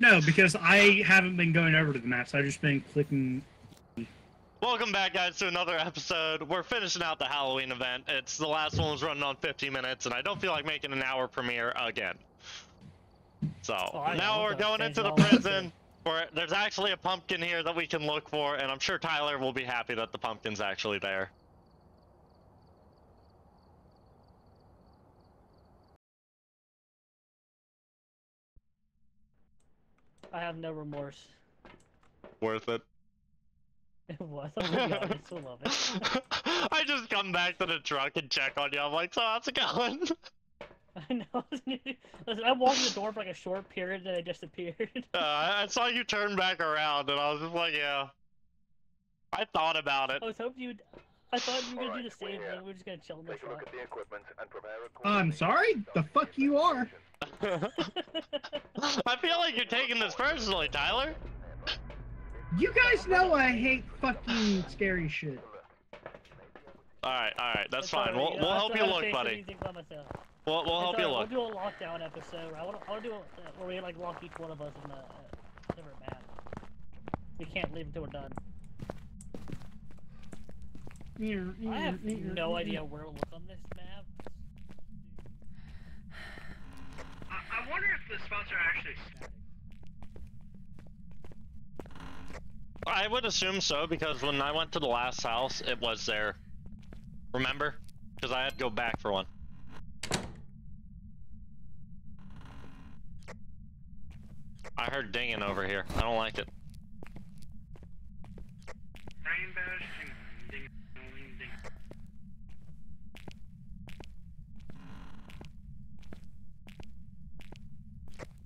No, because I haven't been going over to the maps. I've just been clicking. Welcome back, guys, to another episode. We're finishing out the Halloween event. It's the last one was running on 50 minutes, and I don't feel like making an hour premiere again. So Oh, now we're going into the prison. Where there's actually a pumpkin here that we can look for, and I'm sure Tyler will be happy that the pumpkin's actually there. I have no remorse. Worth it. It was. I'm gonna be honest, love it. I just come back to the truck and check on you. I'm like, so how's it going? I know. Listen, I walked in the door for like a short period, and I disappeared. Uh, I I saw you turn back around, and I was just like, yeah. I thought about it. I was hoping you'd. I thought you were gonna do the same uh, thing. We are just gonna chill in the Take a look truck. at the equipment and prepare a I'm sorry. The fuck you are. I feel like you're taking this personally, Tyler. You guys know I hate fucking scary shit. All right, all right, that's That's fine. alright, We'll we'll help you look, faith in buddy. these things by myself. We'll we'll It's help you look. We'll do a lockdown episode. I want to. I want to do a, uh, where we like lock each one of us in a uh, different map. We can't leave until we're done. I have no idea where to look on this map. I, I wonder if I would assume so because when I went to the last house, it was there. Remember? Because I had to go back for one. I heard dinging over here. I don't like it.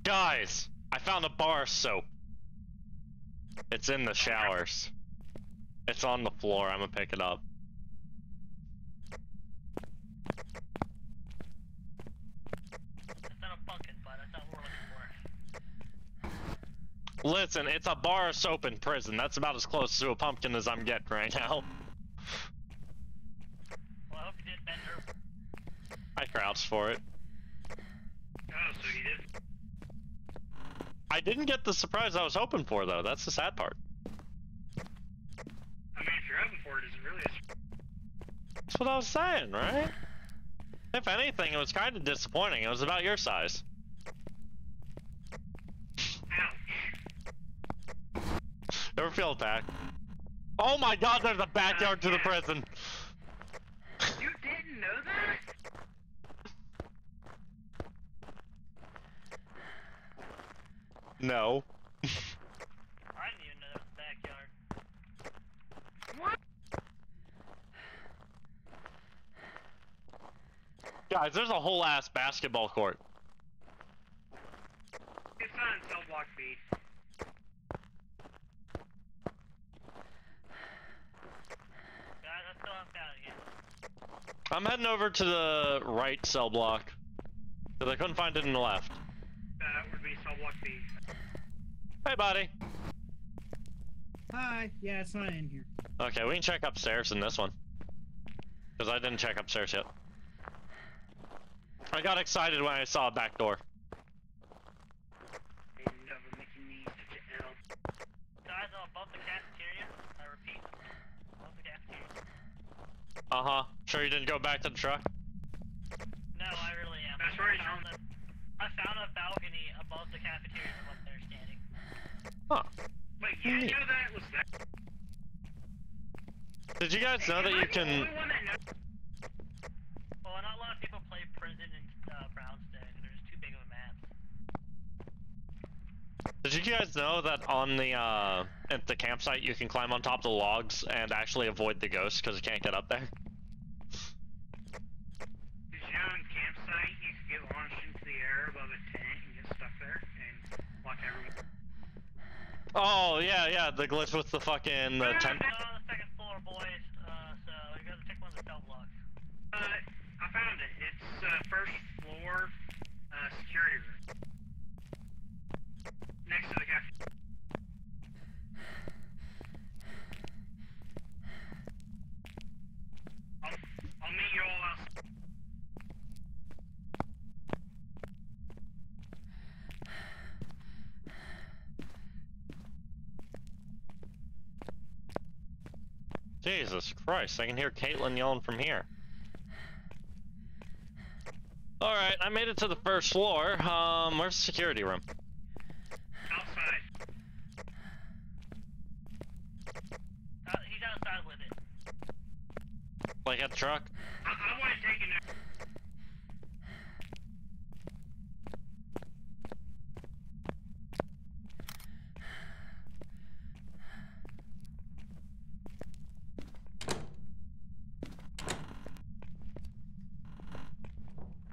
Guys, I found a bar of soap. It's in the showers. It's on the floor. I'm gonna pick it up. That's not a pumpkin, but that's not what we're looking for. Listen, it's a bar of soap in prison. That's about as close to a pumpkin as I'm getting right now. Well, I hope you didn't bend her. I crouched for it. Oh, so you did. I didn't get the surprise I was hoping for, though. That's the sad part. I mean, if you're hoping for it, is it really? A... That's what I was saying, right? If anything, it was kind of disappointing. It was about your size. Ouch. Ever feel attacked? Oh my god, there's a backyard to the prison! You didn't know that? No. I didn't even know that was the backyard. Guys, there's a whole ass basketball court. It's not in cell block B. Guys, I still haven't found it yet. I'm heading over to the right cell block. Because I couldn't find it in the left. That would be cell block B. Hey, buddy. Hi. Yeah, it's not in here. Okay, we can check upstairs in this one. Because I didn't check upstairs yet. I got excited when I saw a back door. They never making me such a L. Guys, I'm above the cafeteria. I repeat, above the cafeteria. Uh huh. Sure you didn't go back to the truck? No, I really am. That's I right, found a, I found a balcony above the cafeteria and I'm up there standing. Huh. Wait, you didn't that was that? Did you guys know that you can. only one that knows? Well, not a lot of people play prison in uh, Brownstone. They're just too big of a map. Did you guys know that on the uh at the campsite you can climb on top of the logs and actually avoid the ghosts because you can't get up there? Did you know in campsite you could get launched into the air above a tent and get stuck there and lock everyone? Oh yeah, yeah, the glitch with the fucking the tent. We're on the second floor, boys. Uh, so you gotta check one of the cell blocks. Uh, I found it. It's uh, first floor uh, security room. Next to the cafe. I'll, I'll meet you all outside. Jesus Christ, I can hear Caitlin yelling from here. Alright, I made it to the first floor. Um, where's the security room? Outside. Uh, he's outside with it. Like at the truck? I, I want to take it.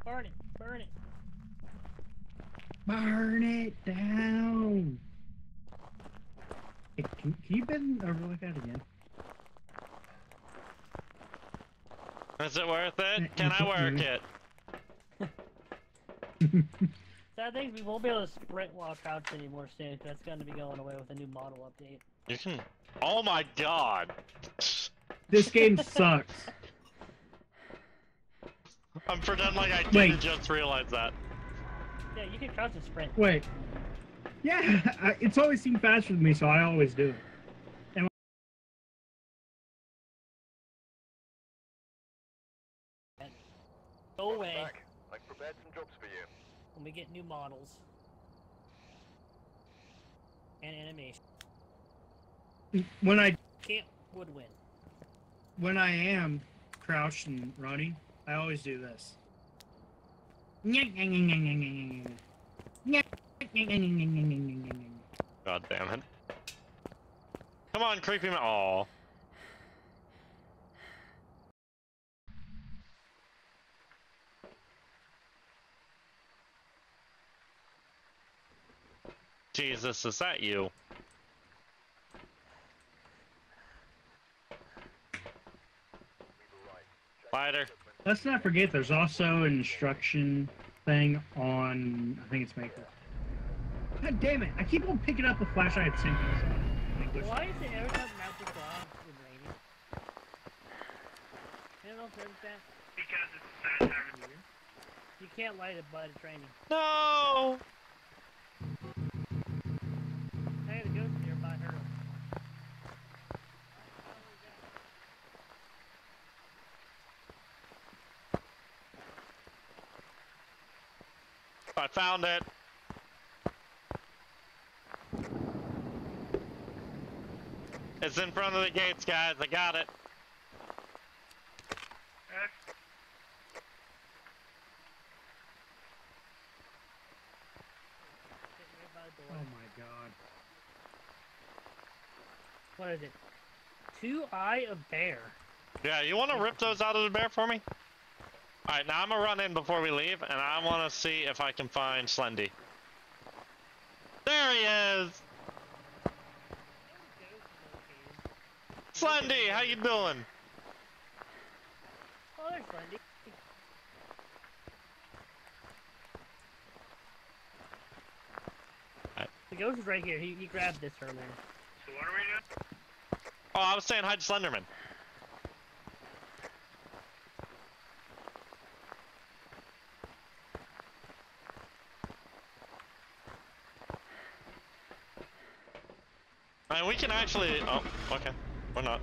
Burn it, burn it. Burn it down. Hey, can, can you bend over like that again? Is it worth it? Can I work it? So I think we won't be able to sprint while crouched anymore soon. 'cause That's going to be going away with a new model update. You can. Oh my god! This game sucks. I'm pretending like I didn't Wait. just realize that. Yeah, you can crouch and sprint. Wait. Yeah, I, it's always seemed faster than me, so I always do it. Go away Back. I've prepared some jobs for you. when we get new models. And animation. When I Can't would win. when I am crouched and running, I always do this. God damn it. Come on, creepy man. Aw. Jesus, is that you? Spider. Let's not forget, there's also an instruction thing on. I think it's Maker. God damn it! I keep on picking up the flashlight at the same time. Why is it every time Magic off with raining? I don't know if that. Because it's a sad time of year. You can't light it by the training. No! I had to go nearby her. I found it. It's in front of the gates, guys. I got it. Sit nearby the Oh my god. What is it? Two Eye of Bear. Yeah, you want to rip those out of the bear for me? Alright, now I'm gonna run in before we leave, and I want to see if I can find Slendy. There he is! Slendy, how you doing? Oh, there's Wendy. The ghost is right here. He, he grabbed this earlier. so what are we doing? Oh, I was saying hi to Slenderman. And we can actually. Oh, okay. We're not.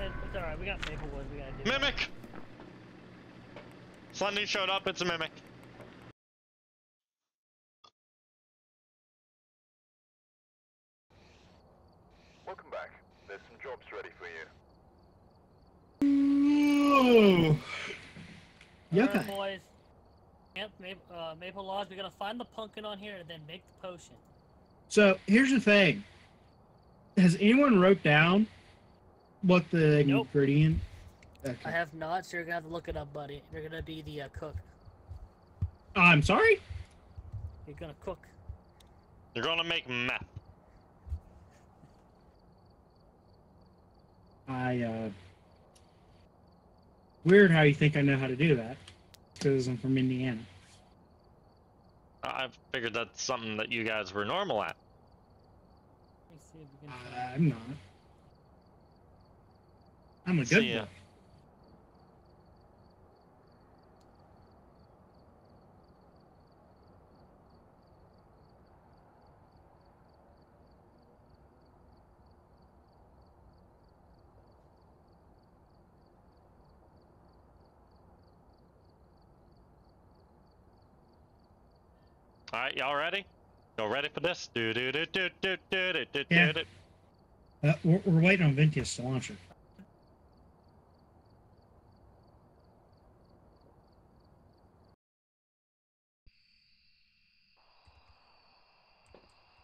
It's, it's alright. We got Maplewood. We gotta do. Mimic! Slendy showed up, it's a mimic. Welcome back. There's some jobs ready for you. Alright, Yucca. boys. Yep, Maple, uh, Maple Lodge. We gotta find the pumpkin on here and then make the potion. So here's the thing. Has anyone wrote down what the Nope. ingredient? Okay. I have not, so you're gonna have to look it up, buddy. You're gonna be the uh, cook. I'm sorry. You're gonna cook. You're gonna make meth. I uh. Weird how you think I know how to do that, because I'm from Indiana. I I figured that's something that you guys were normal at. Let me see if we can. find- I'm not. I'm a good one. All right, y'all ready? Y'all ready for this? Do do do do do do do do do. Yeah. Uh, we're, we're waiting on Ventius to launch it.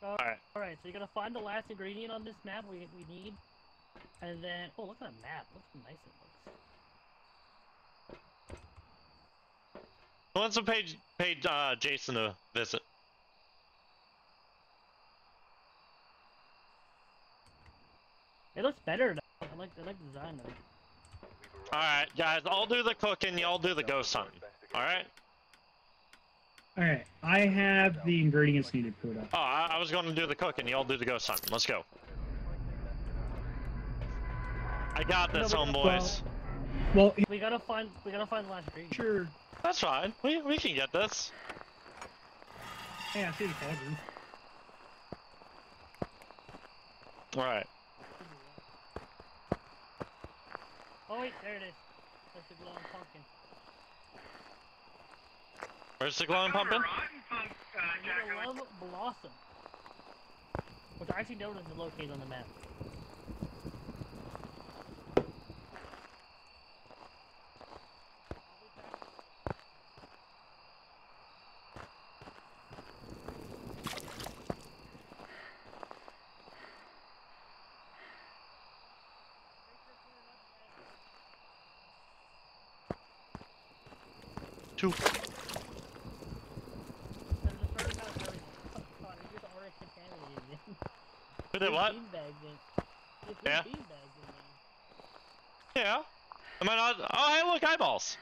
Alright. Alright, so you're gonna find the last ingredient on this map we, we need. And then, oh, look at that map. Look how nice it looks. What's the page? Page uh, Jason to visit. It looks better now. I like, I like the design of it. All right, guys. I'll do the cooking. Y'all do the ghost hunting. All right. All right, I have the ingredients needed put up. Oh, I, I was going to do the cooking. Y'all do the ghost hunting. Let's go. I got this, No, but- homeboys. Well, We gotta find, we gotta find the last ingredient. sure. That's fine. We we can get this. Hey, I see the cauldron. All right. Oh wait, there it is. That's the glowing pumpkin. Where's the glowing Found a pumpkin? uh, I need Jacko. a love blossom. Which I actually noticed is located on the map. Two. There's a certain amount of really- oh, God, it gets already contaminated again. Who what? Beanbags in. There's Yeah. beanbags in there. Yeah. Am I not? Oh, hey, look, eyeballs.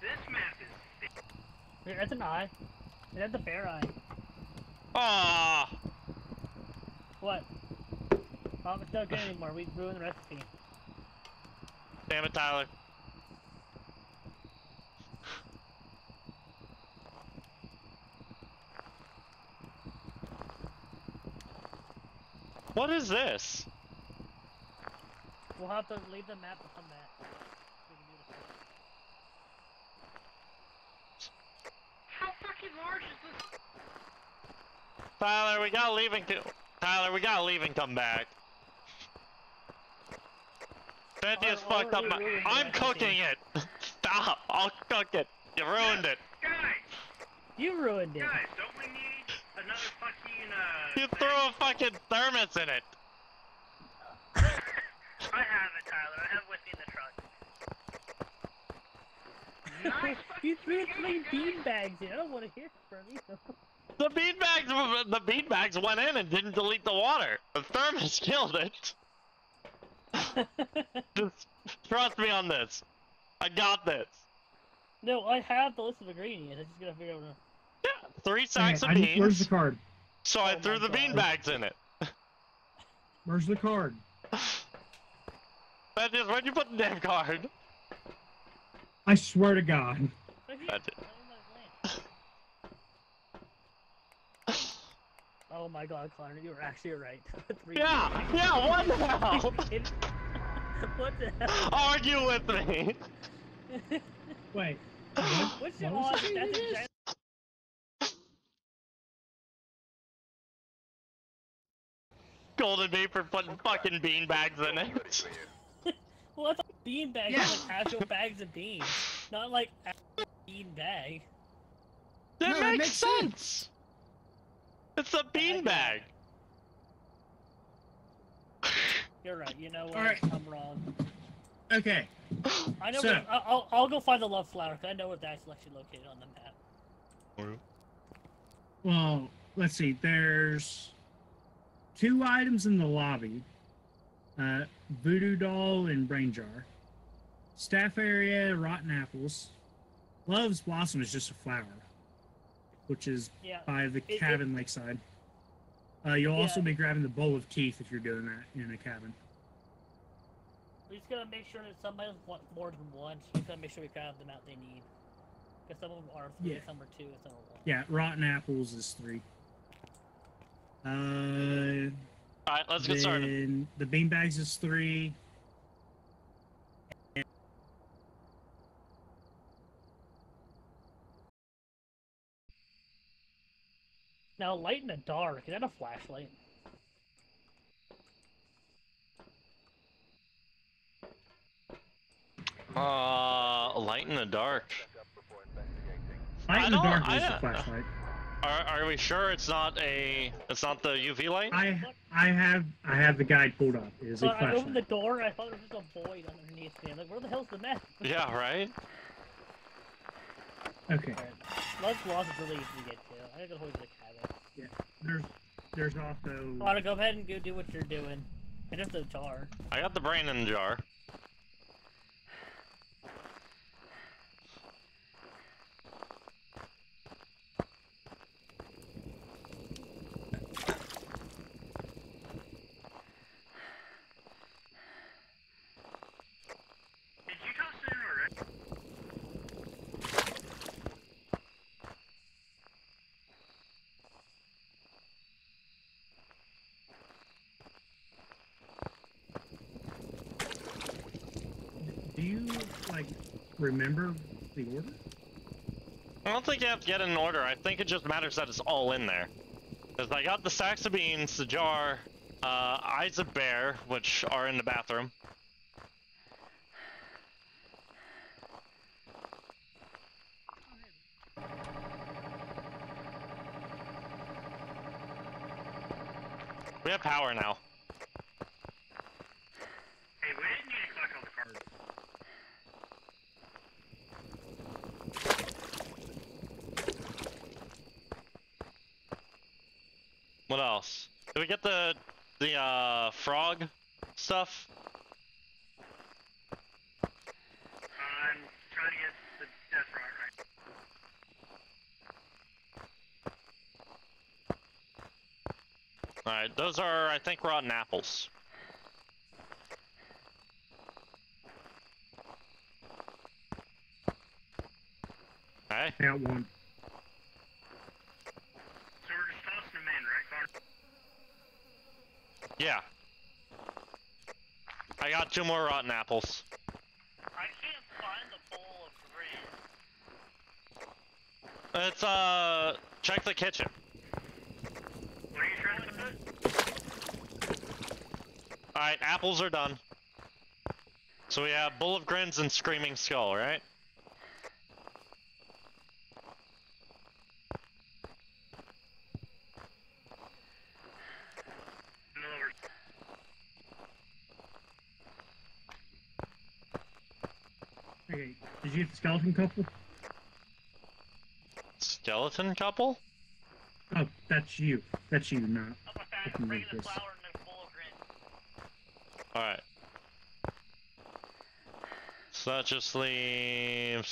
This map is Here, That's an eye. And That's a bear eye. Ah. What? Oh, it's not good anymore. We ruined the recipe. Damn it, Tyler. What is this? We'll have to leave the map to come back. We can do this. How fucking large is this? Tyler, we gotta leave and Tyler, we gotta leave and come back. Betty has fucked up. My, I'm cooking it! Stop! I'll cook it! You ruined it! Guys, You ruined it. guys, don't we need another fucking. You thing? threw a fucking thermos in it! I have it, Tyler. I have with me in the truck. Nice you threw three game, guys. beanbags in. I don't want to hear from you. The beanbags, the beanbags went in and didn't delete the water. The thermos killed it. Just trust me on this. I got this. no, I have the list of ingredients. I just gotta figure out. Yeah, three Hey, sacks I of need- where's the card? So I Oh threw the God. beanbags in it. Where's the card? That is where'd you put the damn card? I swear to God. That's it. right in my lamp. Oh my god, Connor, you were actually right. Three Yeah, beanbags. yeah, what the hell? What the hell? Argue with me. Wait. What's What your was odds? Scolded me for putting fucking beanbags in it. for you. Well, that's bean bags, Yeah. like actual bags of beans, not like a bean bag. That No, it makes, makes sense. It's a beanbag. You're right. You know what? All right. I'm wrong. Okay. I know. So- where, I- I'll I'll go find the love flower. 'cause I know where that's actually located on the map. Well, let's see. There's two items in the lobby. Uh, voodoo doll and brain jar. Staff area, rotten apples. Love's blossom is just a flower, which is Yeah. by the it- cabin lakeside. Uh, you'll also be grabbing the bowl of teeth if you're doing that in a cabin. We just gotta make sure that somebody wants more than one. So we gotta make sure we grab them out they need. Because some of them are three, Yeah. some are two, some are one. Yeah, rotten apples is three. Uh, All right, let's get started. The beanbags is three. Now, light in the dark. Is that a flashlight? Uh, light in the dark. Set up before investigating. Light in the dark is the don't- flashlight. Are, are we sure it's not a? It's not the UV light? I I have I have the guide pulled up. It is a So I opened the door and I thought there was just a void underneath me. I'm like, where the hell's the map? Yeah, right. Okay. Alright. Love's Lost is really easy to get to. I gotta go hold the cabin. Yeah. There's there's also Alright, go ahead and go do what you're doing. And just a jar. I got the brain in the jar. Did you toss it in already? Do you like remember the order? I don't think you have to get in order. I think it just matters that it's all in there. Because I got the sacks of beans, the jar, uh, eyes of bear, which are in the bathroom. We have power now. Hey, we didn't need to collect all the cards. What else? Did we get the the uh, frog stuff? I'm trying to get the death rock right. All right, those are I think rotten apples. Okay. I got one. So we're just tossing them in, right, Connor? Yeah. I got two more rotten apples. I can't find the bowl of grin. It's uh check the kitchen. What are you trying to put? Alright, apples are done. So we have Bowl of Grins and Screaming Skull, right? In other Okay. Did you get the skeleton couple? Skeleton couple? Oh, that's you. That's you, not. Up my I fast, can bring read the this. flour and the bowl of grin. Alright. So that just leaves.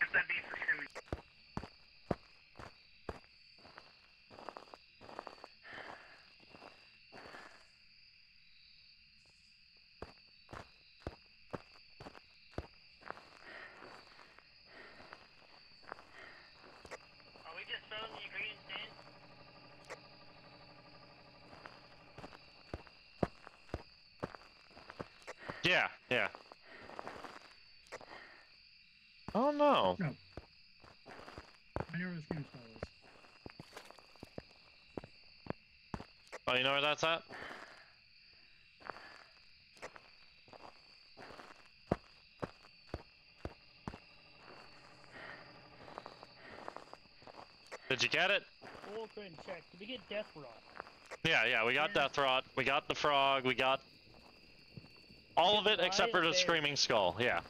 if that be for screaming. Are we just throwing the ingredients in? Yeah, yeah. Oh no. I know where the scream skull is. Oh, you know where that's at? Did you get it? Bowl of grin, check. Did we get death rot? Yeah, yeah, we got Yeah. Death Rot, we got the frog, we got all of it except for the there. Screaming Skull, yeah.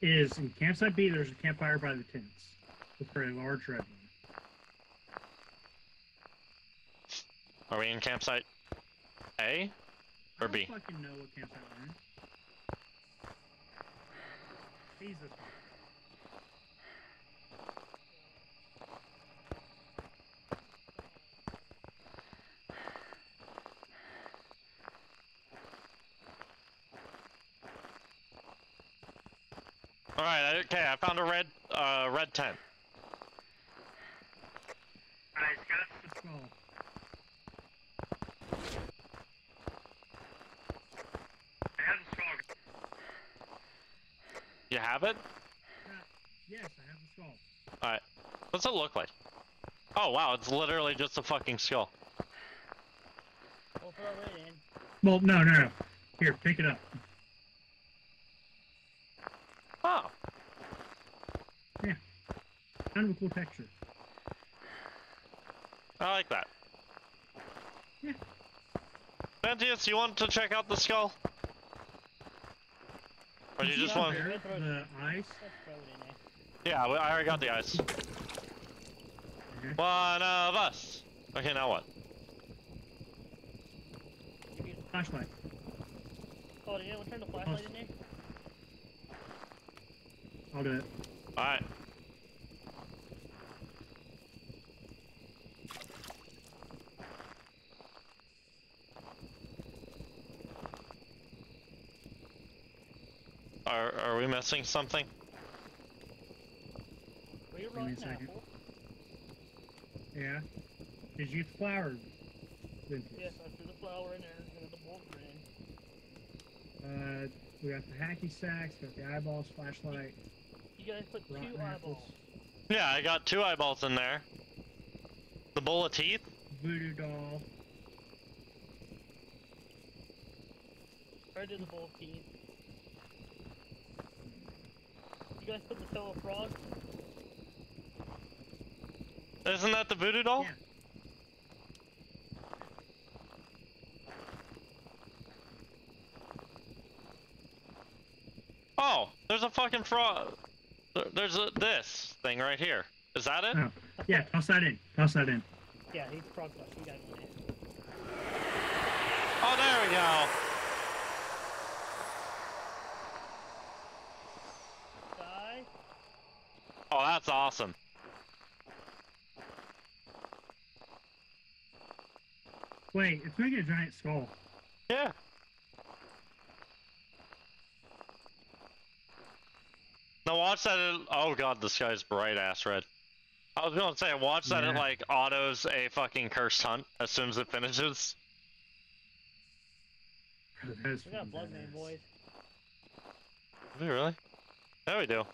Is in campsite B. There's a campfire by the tents. Look very a large red one. Are we in campsite A? Or I B? don't fucking know what campsite we're in. B's this one. All right. Okay, I found a red, uh, red tent. Alright, go. I have the skull. You have it? Yes, I have the skull. All right. What's it look like? Oh wow, it's literally just a fucking skull. We'll throw it in. Well, no, no, no. Here, pick it up. Oh. Yeah. Kind of a cool texture. I like that. Yeah. Ventius, you want to check out the skull? Or you just want? up there, the ice? Let's throw it in there. Yeah, I already got the ice. Okay. One of us. Okay, now what? Give you- Flashlight. Oh, yeah, we'll turn the flashlight in there. I'll do it. All right. Are are we missing something? Where you Give me a running second. apple? Yeah. Did you get the flower? Then- Yes, I threw the flower in there and the bolt in. Uh, we got the hacky sacks, got the eyeballs, flashlight, You guys put two rotten eyeballs. apples, Yeah, I got two eyeballs in there. The bowl of teeth. voodoo doll. Right to the bowl teeth. You guys put the fellow frog? Isn't that the voodoo doll? Yeah. Oh, there's a fucking frog. There's a this thing right here. Is that it? Oh. Yeah, toss that in. Toss that in. Yeah, he's frog flesh. You guys want it. Oh, there we go. Oh, that's awesome. Wait, it's making a giant skull. Yeah. Now watch that. It, oh god, the sky's bright ass red. I was gonna say, watch that it like autos a fucking cursed hunt as soon as it finishes. We got blood moon, badass. boys. Do we really? Yeah, we do.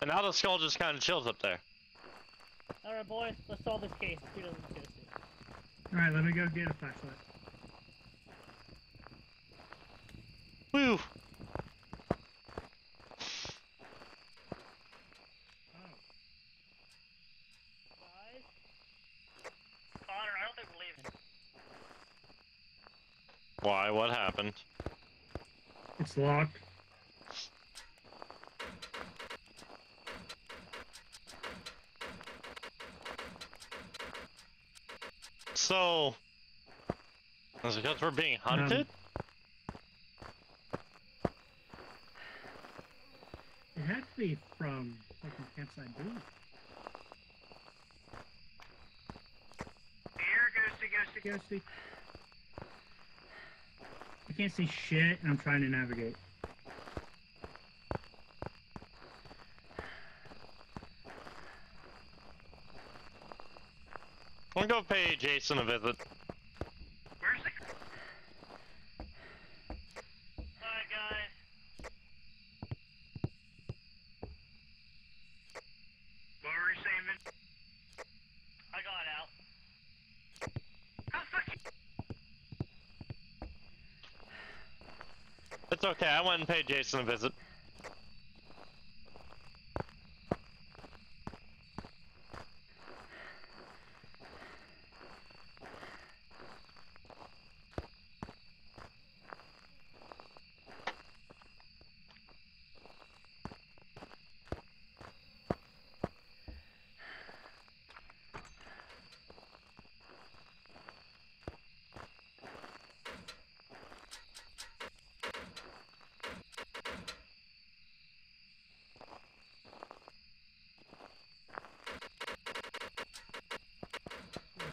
And now the skull just kind of chills up there. Alright, boys, let's solve this case. Who doesn't get us All right, let me go get a flashlight. Woo! Oh, Connor, I don't think we're leaving. Why? What happened? it's locked. Is it because we're being hunted? Um, it had to be from fucking campsite B. Here, ghosty, ghosty. Ghosty. I can't see shit, and I'm trying to navigate. I'm gonna go pay Jason a visit. Where's the... Alright, guys. What were you saying, Vin? I got out. How the fuck you... It's okay, I went and paid Jason a visit.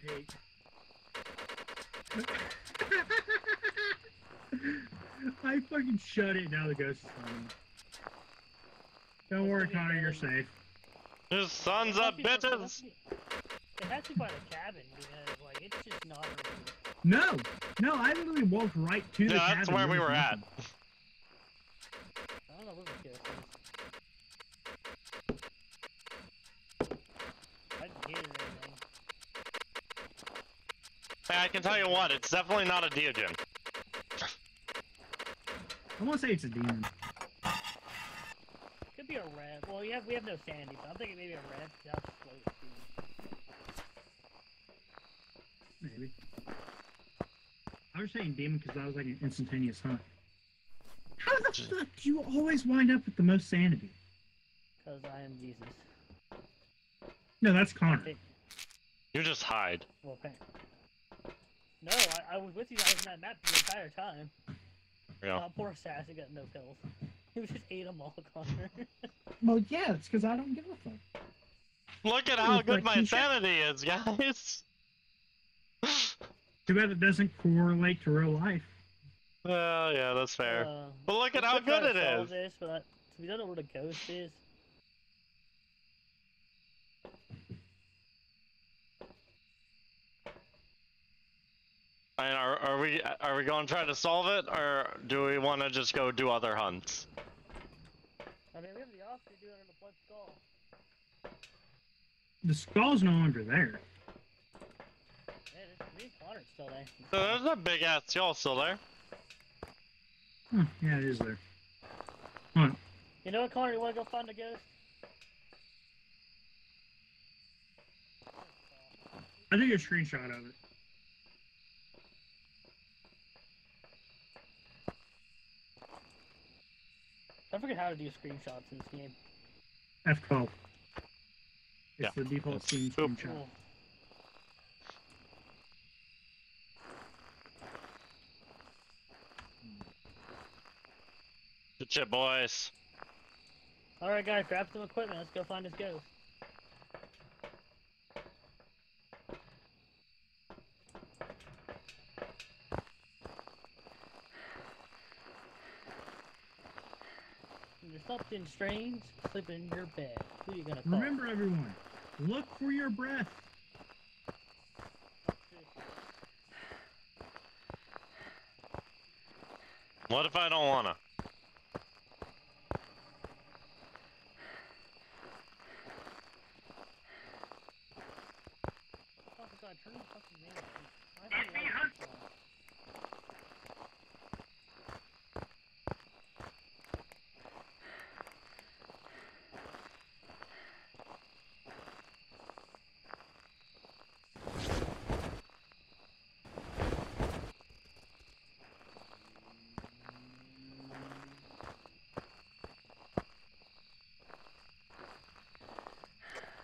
hate. I fucking shut it. Now the ghost is on me. Don't worry, Connor, you're safe. His sons It of has to be- it has bitches. It has to be by the cabin because like it's just not. around. No, no, I literally walked right to the Yeah, that's where we were at. I don't know where the ghost is. I didn't hear anything. Hey, I can tell you what, it's definitely not a Deogen. I want to say it's a demon. Could be a red. Well, we have we have no sandy, but I'm thinking maybe a red. 'cause That's slow speed. Maybe. I was saying demon because that was like an instantaneous hunt. How the fuck do you always wind up with the most sanity? Cause I am Jesus. No, that's Connor. Hey, You just hide. well, okay. No, I, I was with you guys in that map the entire time. Yeah. Uh, poor Sassy got no kills. He was just ate them all, Connor. Well, yeah, it's because I don't give a fuck. Look at how good my sanity is, guys. Too bad it doesn't correlate to real life. Well, yeah, that's fair. Uh, But look at how good to it solve is. This, but I, we don't know where the ghost is. I mean, are, are we are we going to try to solve it, or do we want to just go do other hunts? I mean, we have the option to do it on the blood skull. The skull's no longer there. Man, it's, me and still there. So there's a big ass skull still there. Huh, yeah, it is there. You know what, Connor? You want to go find the ghost? I took a screenshot of it. I forget how to do screenshots in this game. F12. It's Yeah. the default Steam Boop. screenshot. Cool. Good shit, boys. Alright, guys, grab some equipment. Let's go find this ghost. There's something strange sleeping in your bed. Who you gonna call? Remember, everyone, look for your breath. What if I don't wanna? Oh, God, turn the fucking name off. Why Let is me the light hunt. so loud?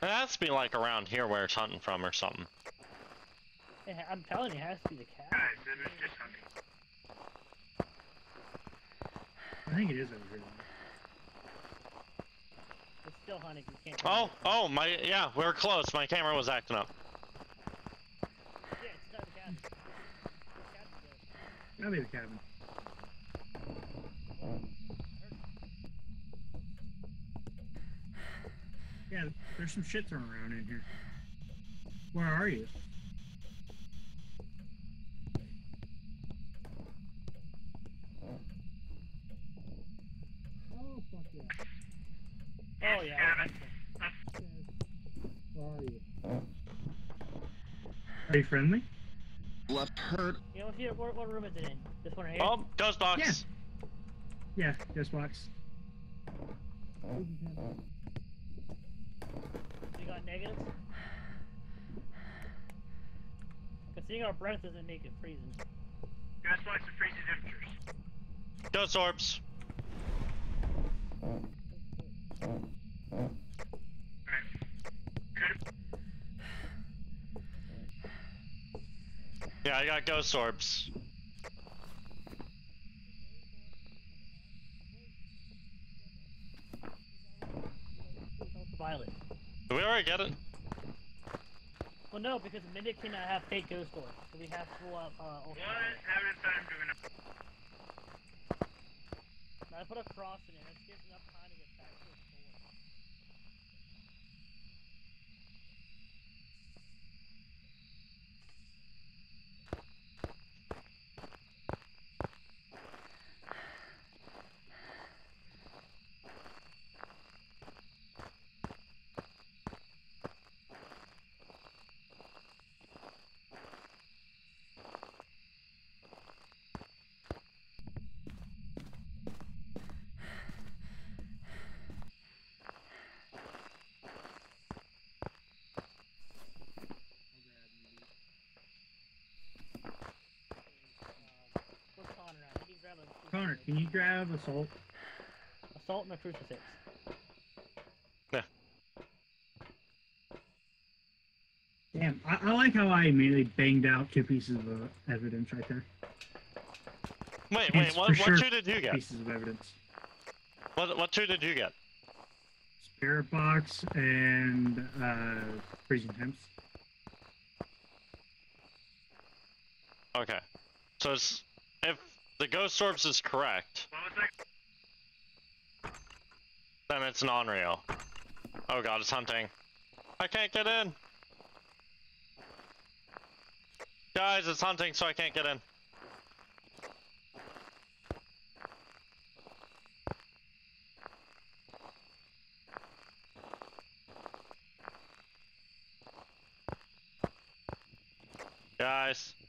It has to be like around here where it's hunting from or something. It ha- I'm telling you, it has to be the cat. Guys, it was just hunting. I think it is over here. It's still hunting. You can't. Oh, oh, my, yeah, we are close. My camera was acting up. Yeah, it's not the cat. The cat's good. That'll be the cabin. Yeah, there's some shit thrown around in here. Where are you? Oh, fuck yeah. Oh yeah. Yeah, okay. Where are you? Are you friendly? Left hurt. You know, if what, what room is it in? This one right here. Oh, ghost box. Yeah, just box. You negatives? Cause seeing our breath doesn't make it freezing. Ghost likes to freezing temperatures. Ghost orbs. Yeah, I got ghost orbs. Violet. Did we already get it? Well, no, because Mimic cannot have fake ghost orbs, so we have to pull out uh, what ultraviolet. haven't time doing it? Now, I put a cross in it. That gives enough time to get back to the store. Can you grab assault? Assault and a crucifix. Yeah. Damn, I, I like how I immediately banged out two pieces of uh, evidence right there. Wait, It's wait, what, for what sure two did you get? Pieces of evidence. What, what two did you get? Spirit box and uh, freezing temps. Okay. So it's, if the ghost orbs is correct, then it's Onryo. Oh god, it's hunting. I can't get in! Guys, it's hunting, so I can't get in. Guys.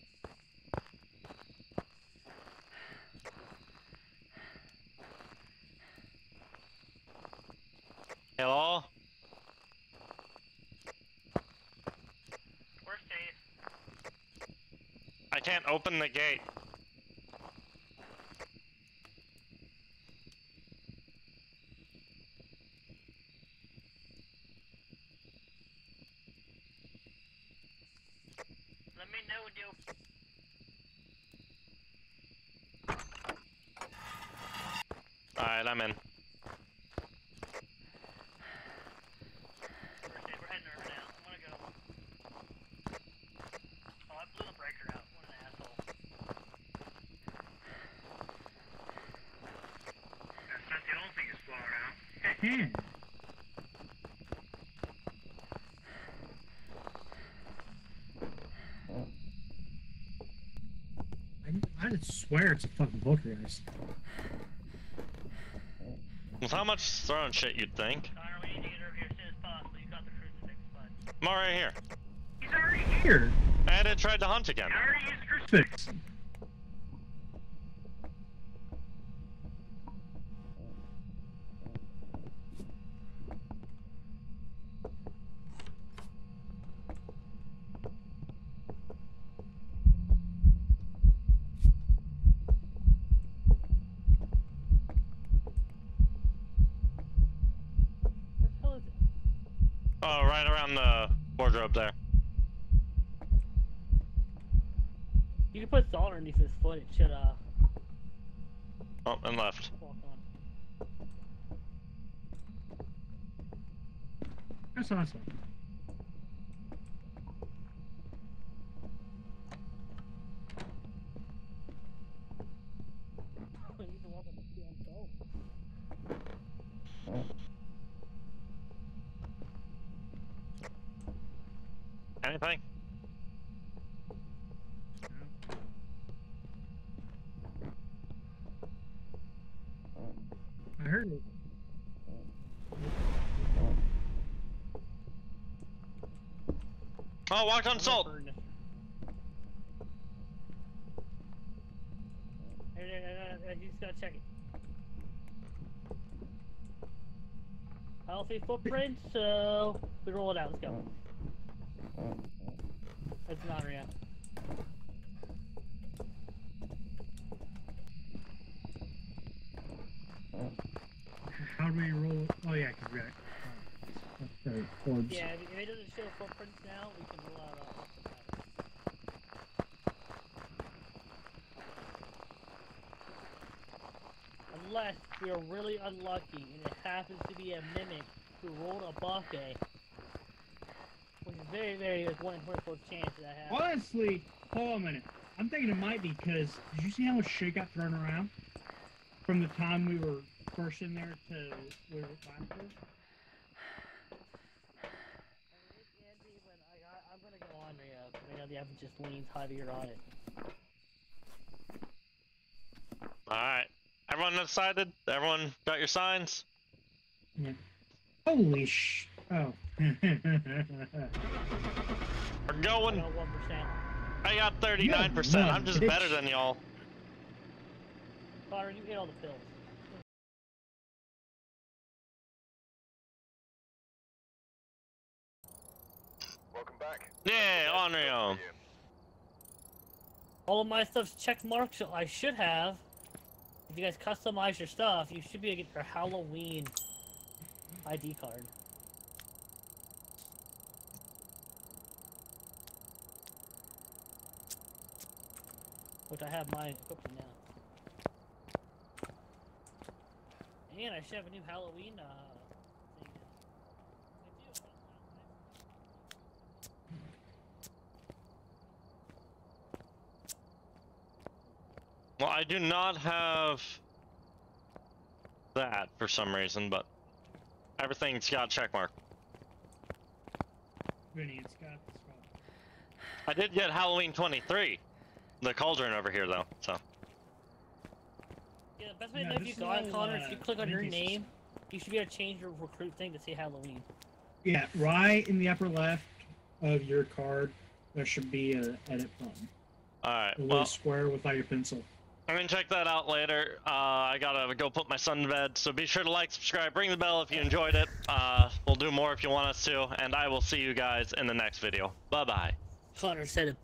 Hello? We're safe. I can't open the gate. Let me know you. Alright, I'm in. We're safe. We're heading over now. I'm gonna go. Oh, I blew the breaker out. What an asshole. That's not the only thing that's blowing out. Man. I, I just swear it's a fucking poltergeist. With how much throwing shit you'd think. Connor, we need to get over here as soon as possible. You got the crucifix, bud. I'm already here. He's already here. Here, And it tried to hunt again. I already used crucifix. fix. Where the hell is it? Oh, right around the wardrobe there. You can put salt underneath his foot. It should uh Oh, and left. walk on. That's awesome. You need to walk on the damn salt. Anything? I heard it. Oh, walked on salt. burn. Hey, hey, hey, hey, You just gotta check it. I don't see footprints, so we roll it out. Let's go. It's not real. How do we roll? Oh yeah, cause we got. Okay. Yeah, if if it doesn't show footprints now, we can roll out uh, off the bat. Unless we are really unlucky and it happens to be a mimic who rolled a buffet. Which is very, very like 1 in 24 chance that happens. Honestly, hold on a minute. I'm thinking it might be because did you see how much shit got thrown around from the time we were first in there to where we were last there? It can be, but I, I, I'm gonna go on there, uh, I know the evidence just leans heavier on it. Alright. Everyone decided? Everyone got your signs? Holy sh! Oh. We're going. I got 39%. I'm just bitch. better than y'all. Connor, you hit all the pills. Welcome back. Yeah, Onryo. All of my stuff's check marked, so I should have if you guys customize your stuff, you should be able to get your Halloween ID card. Which I have mine equipped now. And I should have a new Halloween uh, thing. I do. Well, I do not have that for some reason, but everything's got a check mark. Vinny and Scott. Scott. I did get Halloween 23, the cauldron over here though. So Yeah, the best way to No, know if you this got is it, all, Connor, if you uh, click on your Vinny's name, you should be able to change your recruit thing to say Halloween. Yeah, right in the upper left of your card, there should be an edit button. all right, A little well square without your pencil. I'm gonna check that out later. Uh, I gotta go put my son to bed, so be sure to like, subscribe, ring the bell if you enjoyed it. Uh, we'll do more if you want us to, and I will see you guys in the next video. Bye bye. Connor said it